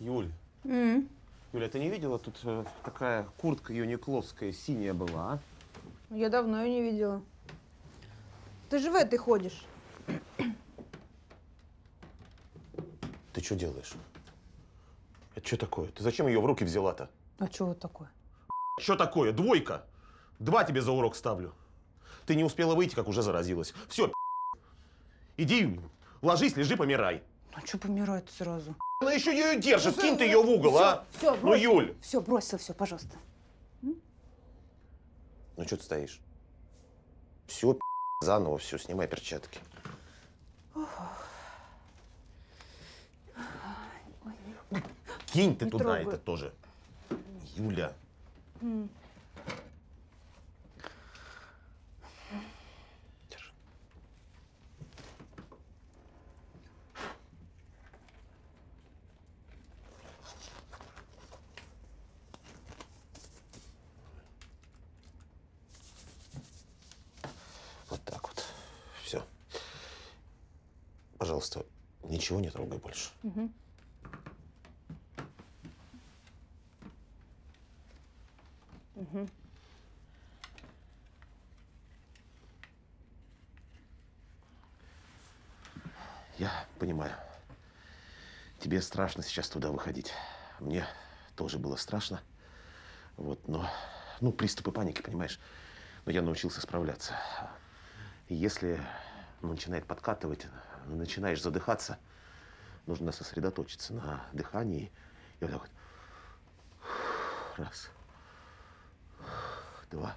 Юль, М, Юля, ты не видела, тут э, такая куртка юникловская синяя была, а? Я давно ее не видела. Ты же в этой ходишь. Ты что делаешь? Это что такое? Ты зачем ее в руки взяла-то? А что вот такое? Что такое? Двойка! Два тебе за урок ставлю. Ты не успела выйти, как уже заразилась. Все, иди, ложись, лежи, помирай. А что помирает сразу? Она еще ее держит, скинь ты ее в угол, а? Все, Ну, Юль! Все, бросил, все, пожалуйста. Ну что ты стоишь? Все, заново, все, снимай перчатки. Кинь ты Не туда трогай. это тоже. Юля. Держи. Вот так вот. Все. Пожалуйста, ничего не трогай больше. Я понимаю. Тебе страшно сейчас туда выходить. Мне тоже было страшно. Вот, но, ну, приступы паники, понимаешь. Но я научился справляться. Если ну, начинает подкатывать, начинаешь задыхаться, нужно сосредоточиться на дыхании. И вот так вот. Раз. Два.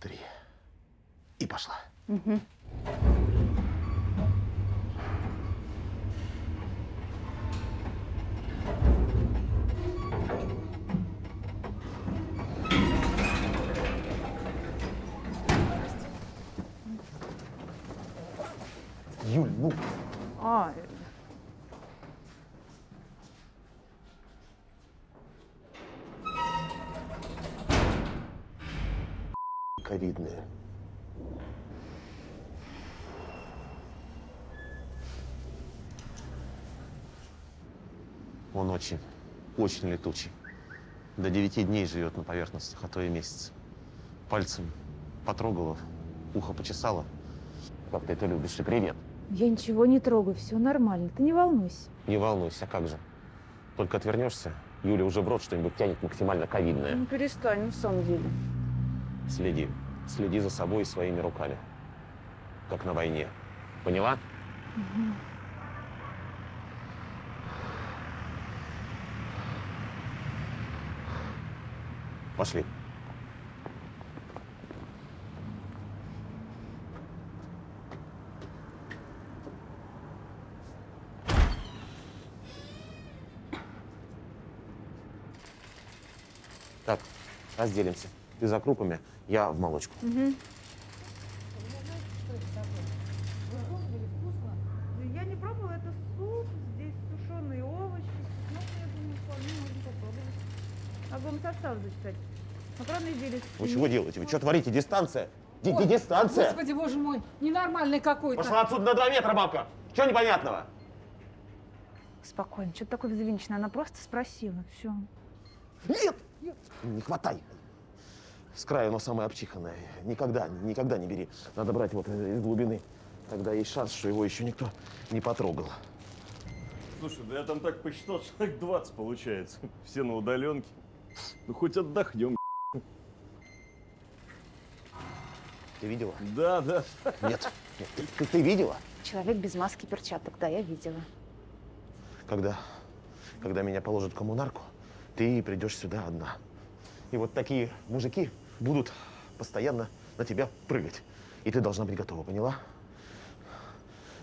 Три. И пошла. Юль, ковидные. Он очень, очень летучий. До девяти дней живет на поверхностях, а то и месяц. Пальцем потрогала, ухо почесала. Как ты это любишь, и привет. Я ничего не трогаю, все нормально, ты не волнуйся. Не волнуйся, как же. Только отвернешься, Юля уже в рот что-нибудь тянет максимально ковидное. ну перестань, в самом деле. Следи. Следи за собой и своими руками. Как на войне. Поняла? Пошли. Так, разделимся. Ты за крупами, я в молочку. Я не пробовала, это суп, здесь сушеные овощи, чеснок, я думаю, вполне можно попробовать. Могу вам состав зачитать. Макаронные изделия. Вы чего делаете? Вы что творите? Дистанция! Ди- ди- дистанция! Господи, боже мой, ненормальный какой-то. Пошла отсюда на два метра, бабка! Чего непонятного? Спокойно, что такое взвинченное? Она просто спросила, все. Нет! Не хватай! С краю оно самое обчиханное. Никогда, никогда не бери. Надо брать вот из глубины. Тогда есть шанс, что его еще никто не потрогал. Слушай, да я там так посчитал, человек 20 получается. Все на удаленке. Ну хоть отдохнем. Ты видела? Да, да. Нет. Нет. Ты, ты- ты видела? Человек без маски и перчаток, да, я видела. Когда, когда меня положат в коммунарку, ты придешь сюда одна. И вот такие мужики будут постоянно на тебя прыгать. И ты должна быть готова, поняла?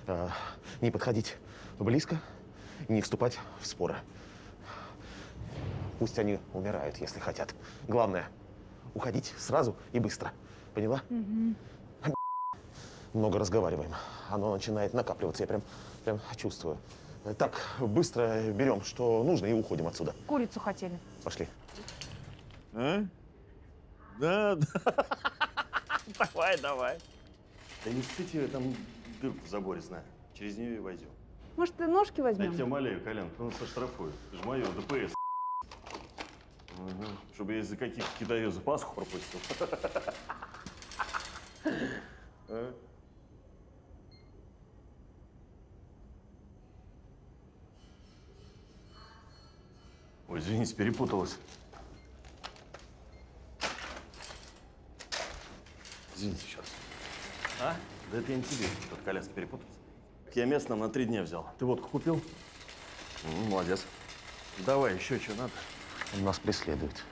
А, не подходить близко, не вступать в споры. Пусть они умирают, если хотят. Главное, уходить сразу и быстро. Поняла? Много разговариваем. Оно начинает накапливаться. Я прям, прям чувствую. Так, быстро берем, что нужно, и уходим отсюда. Курицу хотели. Пошли. А? Да, да. Давай, давай. Да не сыти, я там дырку в заборе знаю. Через нее и войдем. Может, ты ножки Я возьмем? тебя умоляю, Колян, кто нас оштрафует? Это же мое ДПС. Мгм. Чтобы я из-за каких-то китаёзов пасху пропустил. А? Ой, извините, перепуталась. Извините, сейчас. А? Да это я не тебе, от коляски перепутался. Я место нам на три дня взял. Ты водку купил? М, молодец. Давай, еще что надо. Он нас преследует.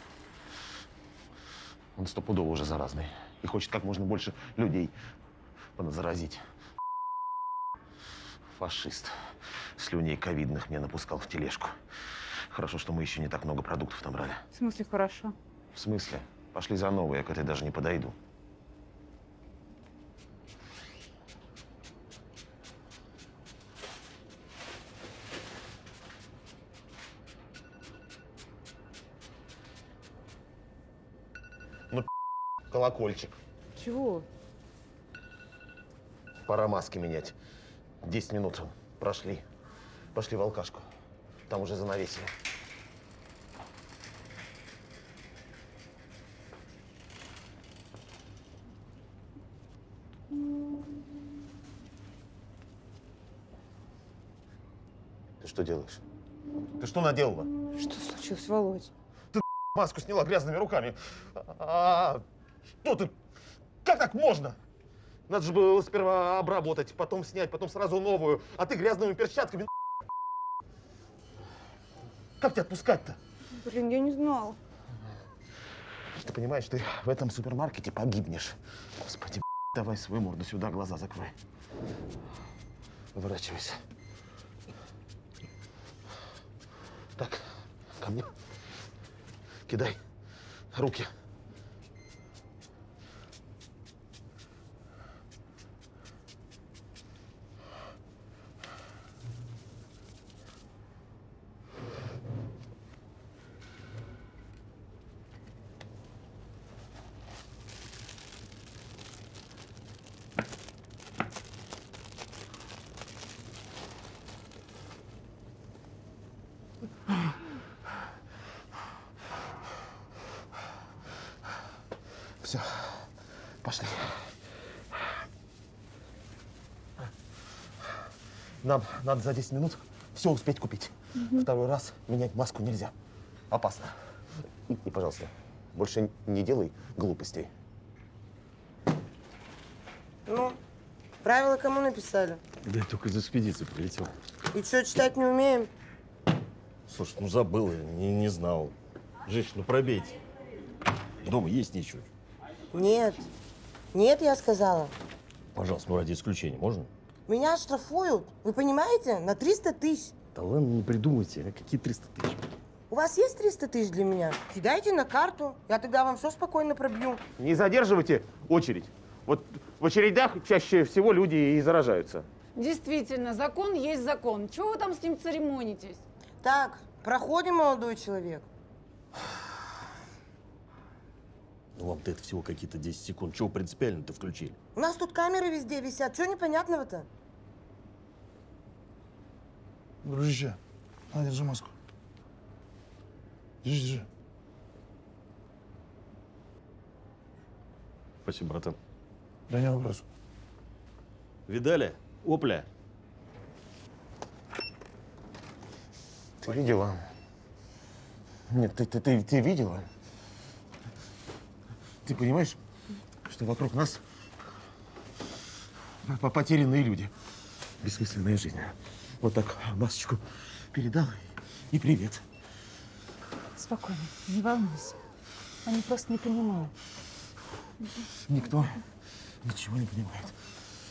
Он стопудово уже заразный. И хочет как можно больше людей заразить. Фашист. Слюней ковидных мне напускал в тележку. Хорошо, что мы еще не так много продуктов набрали. В смысле хорошо? В смысле? Пошли за новые, я к этой даже не подойду. Колокольчик. Чего? Пора маски менять. Десять минут прошли. Пошли в алкашку. Там уже занавесили. Ты что делаешь? Ты что наделала? Что случилось, Володь? Маску сняла грязными руками. А, что ты? Как так можно? Надо же было сперва обработать, потом снять, потом сразу новую. А ты грязными перчатками. Как тебя отпускать-то? Блин, я не знала. Ты понимаешь, ты в этом супермаркете погибнешь. Господи, давай свою морду сюда, глаза закрой. Выворачивайся. Так, ко мне. Кидай руки. Все, пошли. Нам надо за 10 минут все успеть купить. Второй раз менять маску нельзя. Опасно. И, и, пожалуйста, больше не делай глупостей. Ну, правила кому написали? Да я только из экспедиции прилетел. И что, читать не умеем? Слушай, ну забыл я, не, не знал. Женщина, ну пробейте. Дома есть нечего. Нет. Нет, я сказала. Пожалуйста, ну ради исключения, можно? Меня штрафуют, вы понимаете, на 300 тысяч. Да ладно, не придумайте, а какие 300 тысяч? У вас есть 300 тысяч для меня? Кидайте на карту, я тогда вам все спокойно пробью. Не задерживайте очередь. Вот в очередях чаще всего люди и заражаются. Действительно, закон есть закон. Чего вы там с ним церемонитесь? Так, проходим, молодой человек. Ну вам-то это всего какие-то 10 секунд. Чего принципиально-то включили? У нас тут камеры везде висят, что непонятного-то? Дружище, на, держи маску. Держи, держи. Спасибо, братан. Да не вопрос. Видали? Опля. Ты видела? Нет, ты, ты, ты, ты видела? Ты понимаешь, что вокруг нас по- потерянные люди. Бессмысленная жизнь. Вот так масочку передал и привет. Спокойно, не волнуйся. Они просто не понимают. Никто ничего не понимает.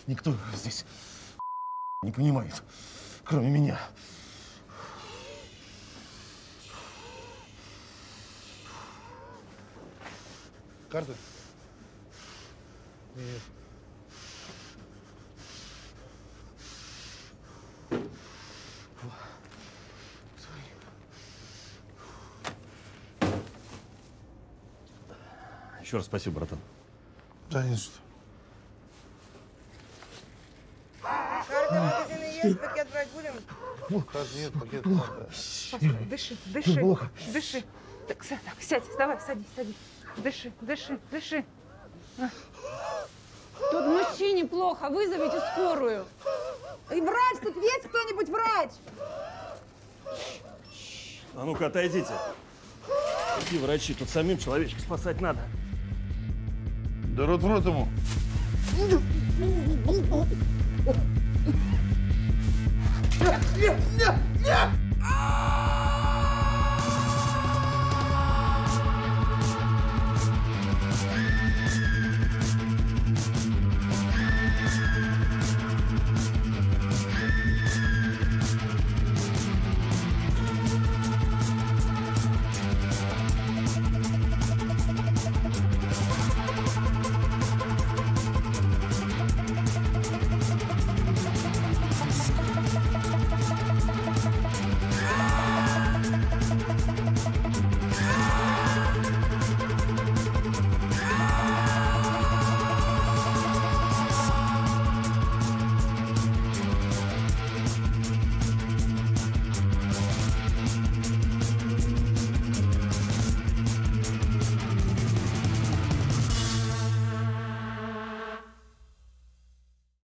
Никто здесь не понимает, кроме меня. Карта? Нет. Еще раз спасибо, братан. Да не что. Шарик, магазин есть, пакет брать будем? Карты нет, пакет карты. Постой, дыши, дыши, дыши. Так, так, сядь, давай, садись, садись. Дыши, дыши, дыши. Тут мужчине плохо, вызовите скорую. И врач, тут есть кто-нибудь врач? А ну-ка, отойдите. Какие врачи? Тут самим человечка спасать надо. Да рот в рот ему. Нет, нет, нет!